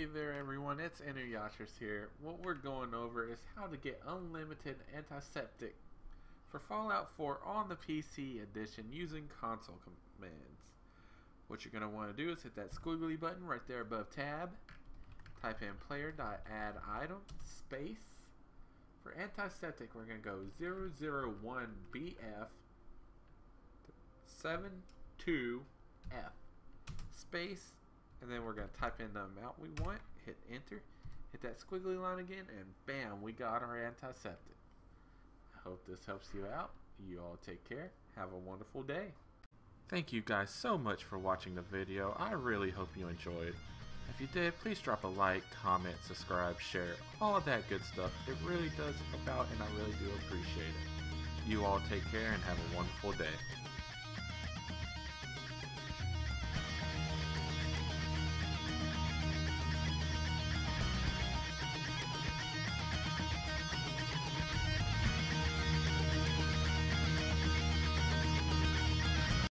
Hey there everyone, it's Inuyasherz here. What we're going over is how to get unlimited antiseptic for Fallout 4 on the PC edition using console commands. What you're going to want to do is hit that squiggly button right there above tab. Type in player.add item space. For antiseptic we're going to go 001BF 72F space and then we're going to type in the amount we want, hit enter, hit that squiggly line again, and bam, we got our antiseptic. I hope this helps you out. You all take care. Have a wonderful day. Thank you guys so much for watching the video. I really hope you enjoyed. If you did, please drop a like, comment, subscribe, share, all of that good stuff. It really does help out and I really do appreciate it. You all take care and have a wonderful day.